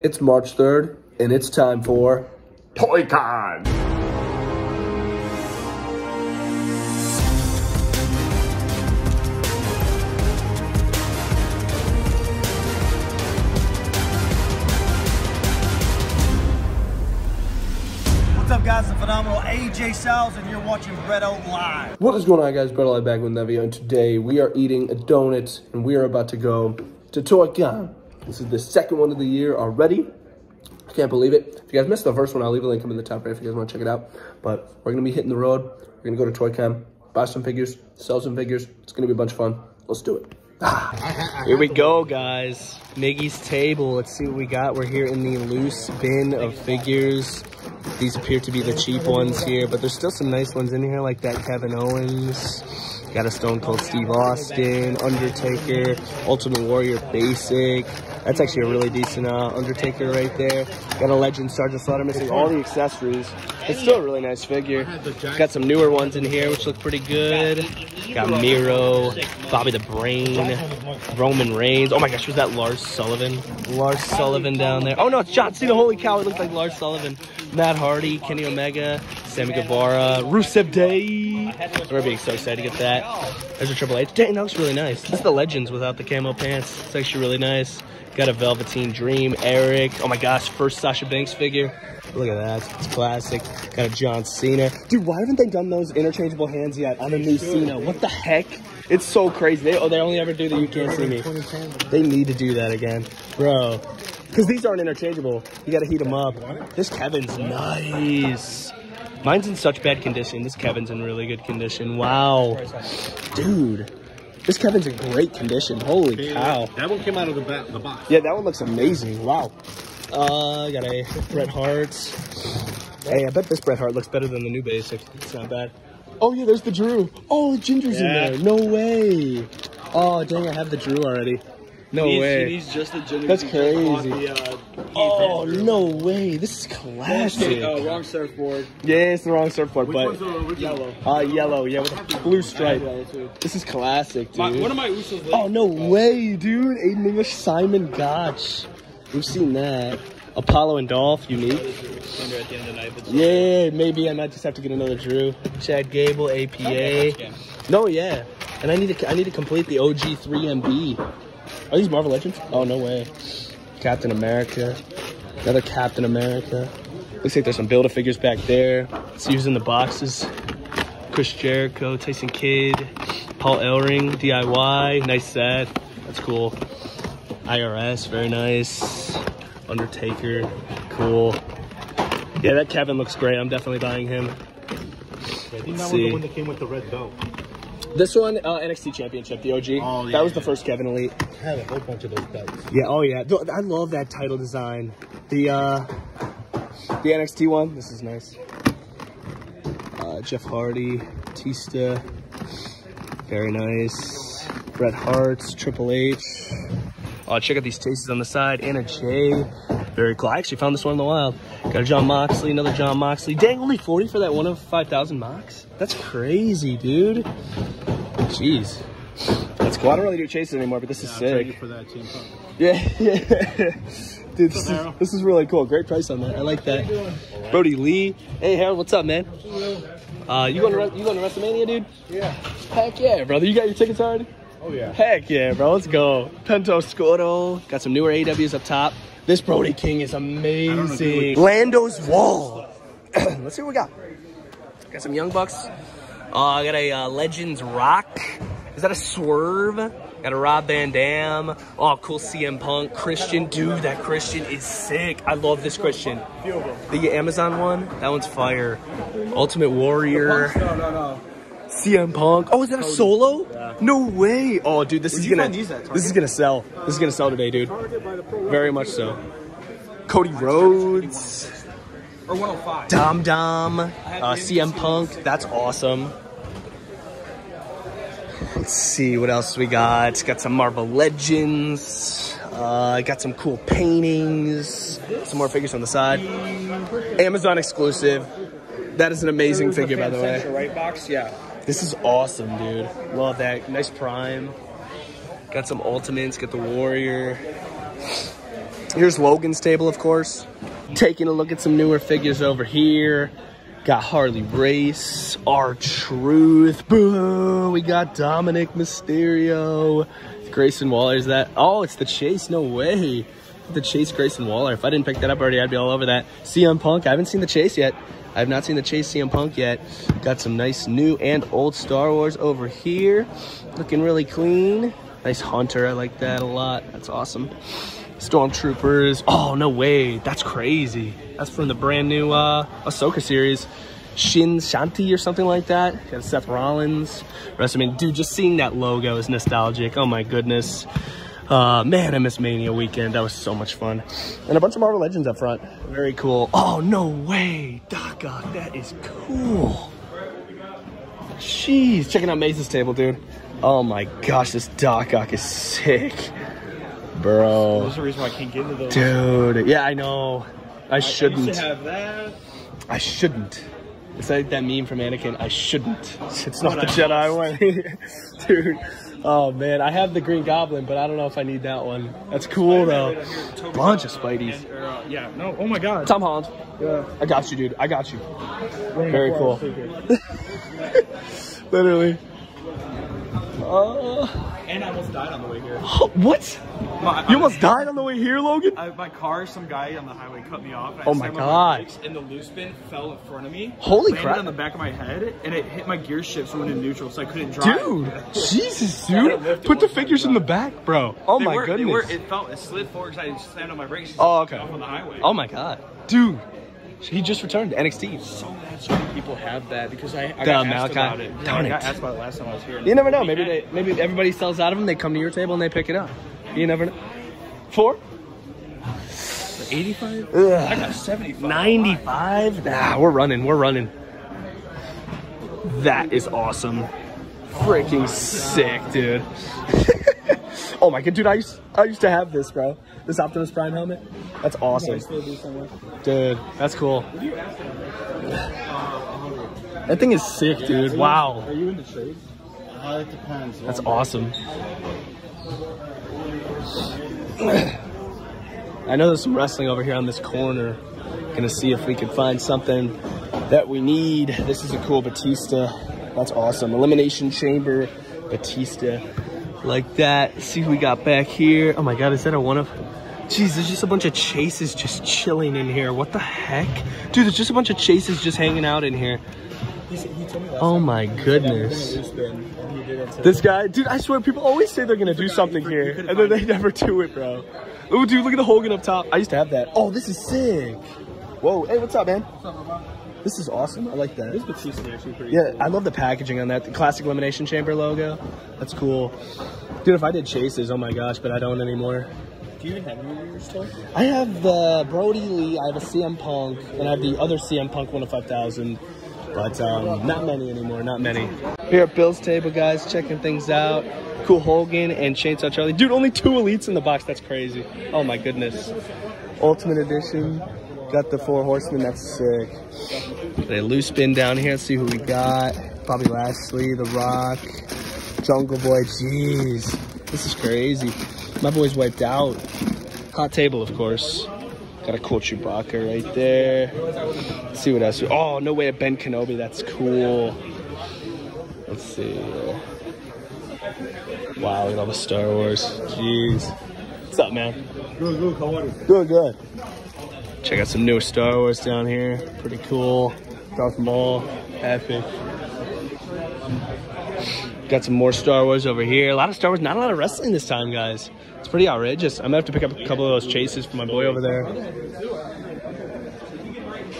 It's March 3rd, and it's time for ToyCon! What's up, guys? The phenomenal AJ Styles, and you're watching Bretto Live. What is going on, guys? Bretto Live back with Nevio, and today we are eating a donut, and we are about to go to ToyCon. This is the second one of the year already. I can't believe it. If you guys missed the first one, I'll leave a link up in the top right if you guys want to check it out. But we're going to be hitting the road. We're going to go to ToyCon, buy some figures, sell some figures. It's going to be a bunch of fun. Let's do it. Here we go, guys. Miggy's table. Let's see what we got. We're here in the loose bin of figures. These appear to be the cheap ones here, but there's still some nice ones in here, like that Kevin Owens. Got a Stone Cold Steve Austin, Undertaker, Ultimate Warrior Basic. That's actually a really decent uh, Undertaker right there. Got a Legend Sergeant Slaughter missing all the accessories. It's still a really nice figure. Got some newer ones in here, which look pretty good. Got Miro, Bobby the Brain, Roman Reigns. Oh my gosh, was that Lars Sullivan? Lars Sullivan down there. Oh no, it's John Cena. Holy cow, it looks like Lars Sullivan. Matt Hardy, Kenny Omega, Sammy Guevara, Rusev Day. We're being so excited to get that. There's a Triple H. Dang, that looks really nice. This is the Legends without the camo pants. It's actually really nice. Got a Velveteen Dream, Eric. Oh my gosh, first Sasha Banks figure. Look at that. It's classic. Got a John Cena. Dude, why haven't they done those interchangeable hands yet on a new Cena? What the heck? It's so crazy. They, oh, they only ever do the You Can't See Me. They need to do that again. Bro. Because these aren't interchangeable. You got to heat them up. This Kevin's nice. Mine's in such bad condition. This Kevin's in really good condition. Wow. Dude. This Kevin's in great condition. Holy cow. That one came out of the, the box. Yeah, that one looks amazing. Wow. Uh, got a Bret Hart. Hey, I bet this Bret Hart looks better than the new basic. It's not bad. Oh yeah, there's the Drew. Oh, Ginger's Yeah. in there. No way. Oh dang, I have the Drew already. No way. just a ginger. That's crazy. The, uh, Oh no way. This is classic. uh, wrong surfboard. Yeah, it's the wrong surfboard, Which but one's the? Yellow. uh, yellow. Yeah, with a blue stripe. This is classic, dude. My, one of my Usos. late- Oh no way, dude! Aiden English, Simon Gotch. We've seen that. Apollo and Dolph, unique. Under at the end of the night, but Yeah, maybe I might just have to get another Drew. Chad Gable, APA. No, yeah. And I need to I need to complete the OG 3MB. Are these Marvel Legends? Oh no way. Captain America. Another Captain America. Looks like there's some Build a Figures back there. It's using the boxes. Chris Jericho, Tyson Kidd, Paul Ellering, DIY. Nice set. That's cool. IRS, very nice. Undertaker, cool. Yeah, that Kevin looks great. I'm definitely buying him. Yeah, I think Let's see. that came with the red belt. This one, uh, NXT Championship, the OG. Oh, yeah, that was yeah. the first Kevin Elite. I had a whole bunch of those belts. Yeah, oh yeah. I love that title design. The uh the NXT one, this is nice. Uh, Jeff Hardy, Batista, very nice. Bret Hart, Triple H. Oh, check out these tastes on the side. Anna Jay, very cool. I actually found this one in the wild. Got a Jon Moxley, another Jon Moxley. Dang, only 40 for that one of 5,000 Mox? That's crazy, dude. Jeez. That's cool. I don't really do chases anymore, but this is sick. for that team. Yeah, yeah. Dude, this is, this is really cool. Great price on that. I like that. Brodie Lee. Hey, Harold, what's up, man? Uh, you going to Re- you going to WrestleMania, dude? Yeah. Heck yeah, brother. You got your tickets already? Oh yeah. Heck yeah, bro. Let's go. Pento Scotto. Got some newer AWs up top. This Brody King is amazing. Lando's Wall. Let's see what we got. Got some Young Bucks. Uh, I got a uh, Legends Rock. Is that a Swerve? Got a Rob Van Dam. Oh, cool CM Punk. Christian. Dude, that Christian is sick. I love this Christian. The Amazon one, that one's fire. Ultimate Warrior. No, no, no. CM Punk. Oh, is that a solo? No way. Oh, dude, this is gonna these at, this is gonna sell. This is gonna sell today, dude. Very much so. Cody Rhodes, Or 105. Dom Dom, uh, CM Punk. That's awesome. Let's see what else we got. Got some Marvel Legends. Uh, got some cool paintings. Some more figures on the side. Amazon exclusive. That is an amazing figure, by the way. right box, yeah. This is awesome, dude. Love that. Nice prime. Got some ultimates. Got the warrior. Here's Logan's table, of course. Taking a look at some newer figures over here. Got Harley Race, R-Truth. Boo! We got Dominic Mysterio. Grayson Waller is that? Oh, it's the Chase. No way. The Chase Grayson Waller. If I didn't pick that up already, I'd be all over that. CM Punk. I haven't seen the Chase yet. I have not seen the Chase CM Punk yet. Got some nice new and old Star Wars over here. Looking really clean. Nice Hunter. I like that a lot. That's awesome. Stormtroopers. Oh, no way. That's crazy. That's from the brand new uh, Ahsoka series. Shin Shanti or something like that. Got Seth Rollins. WrestleMania. Dude, just seeing that logo is nostalgic. Oh my goodness. Uh, man, I miss Mania weekend. That was so much fun. And a bunch of Marvel Legends up front. Very cool. Oh, no way. Doc Ock, that is cool. Jeez, checking out Maze's table, dude. Oh my gosh, this Doc Ock is sick. Bro. There's a reason why I can't get into those. Dude, yeah, I know. I I shouldn't. to have that. I shouldn't. It's like that meme from Anakin. I shouldn't. It's not the I Jedi way, dude. Oh man, I have the Green Goblin, but I don't know if I need that one. That's cool though. Bunch of Spideys. And, uh, yeah, no, oh my god. Tom Holland. Yeah. I got you, dude. I got you. Very cool. Literally. Uh, And I almost died on the way here. what? My, You almost died on the way here, Logan? I, my car, some guy on the highway cut me off. Oh my God. brakes, and the loose bin fell in front of me. Holy crap. on the back of my head, and it hit my gear shift, so it went in neutral, so I couldn't drive. Dude, Jesus, dude. Put the figures in the back, bro. Oh They my were, goodness. were, it felt, it slid forward because I slammed on my brakes. Oh, okay. Off on the highway. Oh my god. Dude. He just returned to NXT. so mad so many people have that because I, I got asked about it. Yeah, I got asked about it last time I was here. You never know. Maybe they maybe everybody sells out of them, they come to your table and they pick it up. You never know. Four? 85? Ugh. I got 75. 95? Nah, we're running. We're running. That is awesome. Freaking sick, dude. oh my god, dude, I used, I used to have this, bro. This Optimus Prime helmet. That's awesome. Dude, that's cool. That thing is sick, dude. Wow. Are you in the trade? Uh, it depends. That's awesome. I know there's some wrestling over here on this corner. Gonna see if we can find something that we need. This is a cool Batista. That's awesome. Elimination Chamber Batista. Like that. See who we got back here. Oh my god, is that a one of Jeez, there's just a bunch of chases just chilling in here. What the heck? Dude, there's just a bunch of chases just hanging out in here. Oh my goodness. This guy, dude, I swear people always say they're gonna do something here, and then they never do it, bro. Oh, dude, look at the Hogan up top. I used to have that. Oh, this is sick. Whoa, hey, what's up, man? This is awesome. I like that. This Batista actually pretty Yeah, I love the packaging on that. The classic Elimination Chamber logo. That's cool. Dude, if I did chases, oh my gosh, but I don't anymore. Do you even have any of yours still? I have the Brodie Lee, I have a CM Punk, and I have the other CM Punk 1 of 5000. But um, not many anymore, not many. Here at Bill's table, guys, checking things out. Cool Hogan and Chainsaw Charlie. Dude, only two elites in the box. That's crazy. Oh my goodness. Ultimate Edition. Got the Four Horsemen. That's sick. Got a loose bin down here. Let's see who we got. Bobby Lashley, The Rock, Jungle Boy. Jeez, this is crazy. My boy's wiped out. Hot table, of course. Got a cool Chewbacca right there. Let's see what else. Oh, no way, a Ben Kenobi. That's cool. Let's see. Wow, look at all the Star Wars. Jeez. What's up, man? Good, good. How are you? Good, good. Check out some new Star Wars down here. Pretty cool. Darth Maul, epic. Got some more Star Wars over here. A lot of Star Wars, not a lot of wrestling this time, guys. It's pretty outrageous. I'm gonna have to pick up a couple of those chases for my boy over there.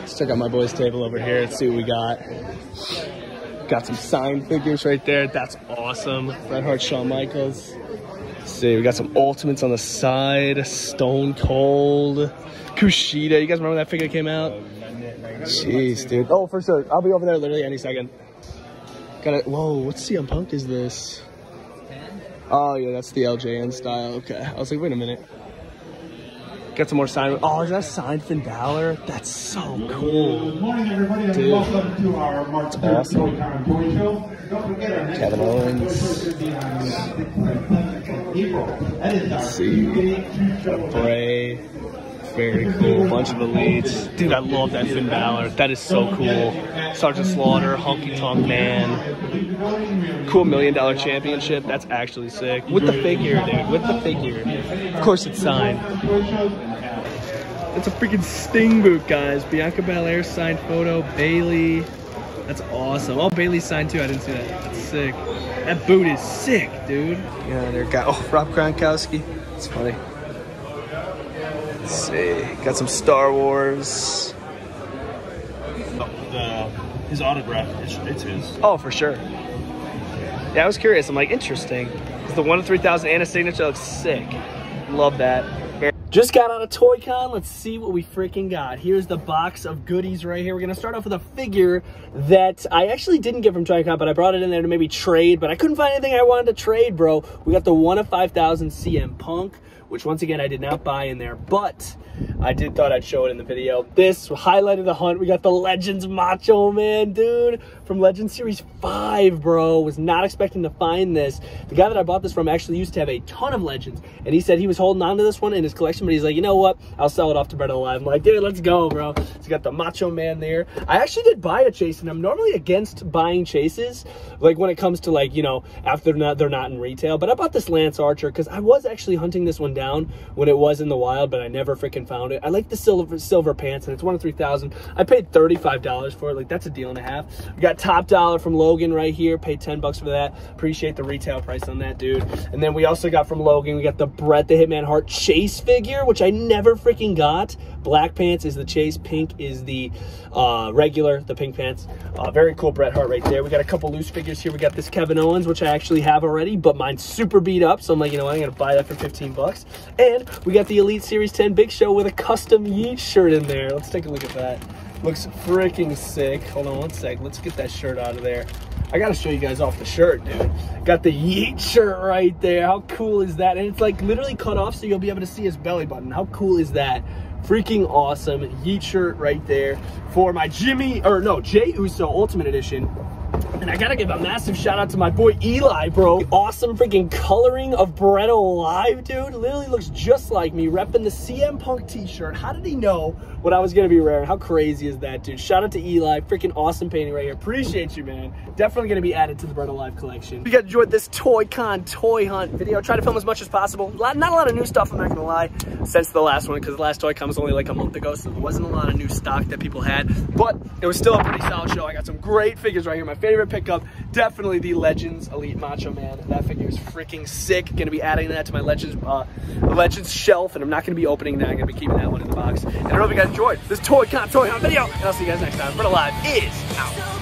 Let's check out my boy's table over here. Let's see what we got. Got some signed figures right there. That's awesome. Red Heart Shawn Michaels. Let's see, we got some ultimates on the side. Stone Cold. Kushida. You guys remember that figure came out? Jeez, dude. Oh, for sure. I'll be over there literally any second. Got it. Whoa, what CM Punk is this? Oh, yeah, that's the LJN style. Okay. I was like, wait a minute. Got some more signed. Oh, is that signed Finn Balor? That's so cool. Good morning, everybody, and Dude. welcome to our March awesome. 3rd Toy Toy Show. Don't forget our next Kevin Owens. April. That is our see. Bray. Very cool. Bunch of elites. Dude, I love that Finn Balor. That is so cool. Sergeant Slaughter, Honky Tonk Man. Cool million dollar championship. That's actually sick. With the figure, dude. With the figure. Of course it's signed. It's a freaking Sting boot, guys. Bianca Belair signed photo. Bayley. That's awesome. Oh, Bayley signed too. I didn't see that. That's sick. That boot is sick, dude. Yeah, there got oh Rob Gronkowski. It's funny. Let's see. Got some Star Wars. Oh, the, his autograph, it's, it's his. Oh, for sure. Yeah, I was curious. I'm like, interesting. 'Cause the one in 3000 and a signature looks sick. Love that. Very- Just got out of Toy Con. Let's see what we freaking got. Here's the box of goodies right here. We're going to start off with a figure that I actually didn't get from Toy Con, but I brought it in there to maybe trade, but I couldn't find anything I wanted to trade, bro. We got the 1 of 5000 CM Punk, which once again I did not buy in there, but I did thought I'd show it in the video. This highlighted the hunt. We got the Legends Macho Man, dude, from Legends Series 5, bro. Was not expecting to find this. The guy that I bought this from actually used to have a ton of Legends, and he said he was holding on to this one in his collection, but he's like, you know what? I'll sell it off to Bretto Live. I'm like, dude, let's go, bro. So you got the Macho Man there. I actually did buy a chase, and I'm normally against buying chases, like when it comes to like, you know, after they're not, they're not in retail, but I bought this Lance Archer because I was actually hunting this one down when it was in the wild, but I never freaking found it. I like the silver silver pants, and it's one of three thousand. I paid thirty five dollars for it. Like that's a deal and a half. We got top dollar from Logan right here. Paid ten bucks for that. Appreciate the retail price on that, dude. And then we also got from Logan. We got the Bret the Hitman Hart Chase figure, which I never freaking got. Black pants is the Chase. Pink is the uh, regular, the pink pants. Uh, very cool Bret Hart right there. We got a couple loose figures here. We got this Kevin Owens, which I actually have already, but mine's super beat up. So I'm like, you know what? I'm going to buy that for 15 bucks. And we got the Elite Series 10 Big Show with a custom Yeet shirt in there. Let's take a look at that. Looks freaking sick. Hold on one sec. Let's get that shirt out of there. I gotta show you guys off the shirt, dude. Got the Yeet shirt right there. How cool is that? And it's like literally cut off so you'll be able to see his belly button. How cool is that? Freaking awesome. Yeet shirt right there for my Jimmy, or no, Jay Uso Ultimate Edition. And I gotta give a massive shout out to my boy Eli, bro. Awesome freaking coloring of Bretto Live, dude. Literally looks just like me, repping the CM Punk t-shirt. How did he know what I was gonna be wearing? How crazy is that, dude? Shout out to Eli. Freaking awesome painting right here. Appreciate you, man. Definitely gonna be added to the Bretto Live collection. If you guys enjoyed this Toy Con Toy Hunt video, try to film as much as possible. Not a lot of new stuff, I'm not gonna lie, since the last one, because the last Toy Con was only like a month ago, so there wasn't a lot of new stock that people had. But it was still a pretty solid show. I got some great figures right here. My favorite pickup, definitely the Legends Elite Macho Man. That figure is freaking sick. Gonna be adding that to my Legends uh, Legends shelf, and I'm not gonna be opening that. I'm gonna be keeping that one in the box. And I hope you guys enjoyed this Toy Con Toy Hunt video, and I'll see you guys next time. Bretto Live is out.